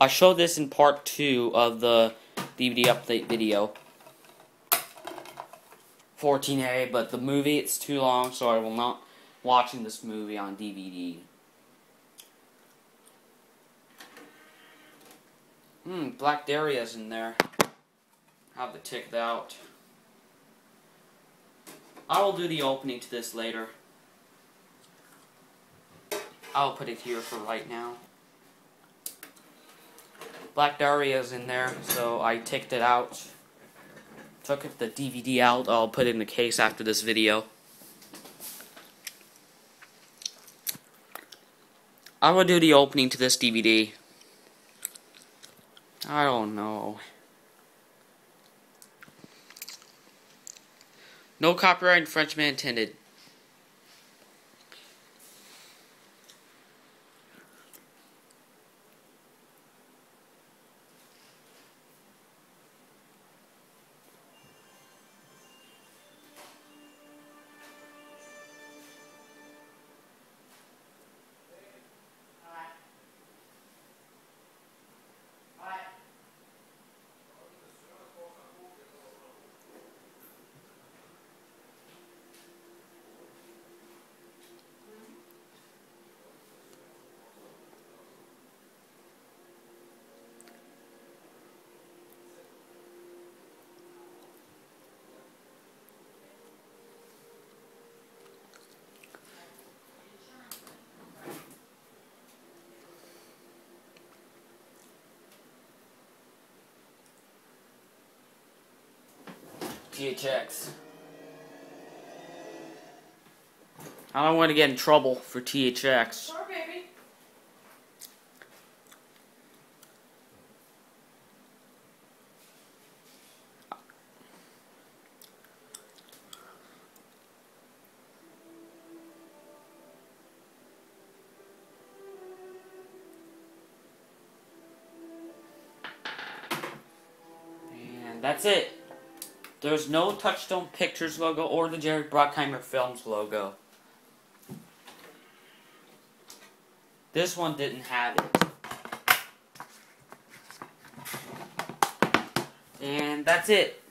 I showed this in part two of the DVD update video. 14A, but the movie it's too long, so I will not watching this movie on DVD. Hmm, Black Dahlia's in there. Have to tick that out. I will do the opening to this later. I'll put it here for right now. Black Dahlia's in there, so I ticked it out. Took the DVD out. I'll put it in the case after this video. I will do the opening to this DVD. I don't know. No copyright infringement intended. THX. I don't want to get in trouble for THX. Sure, baby. And that's it. There's no Touchstone Pictures logo or the Jerry Bruckheimer Films logo. This one didn't have it. And that's it.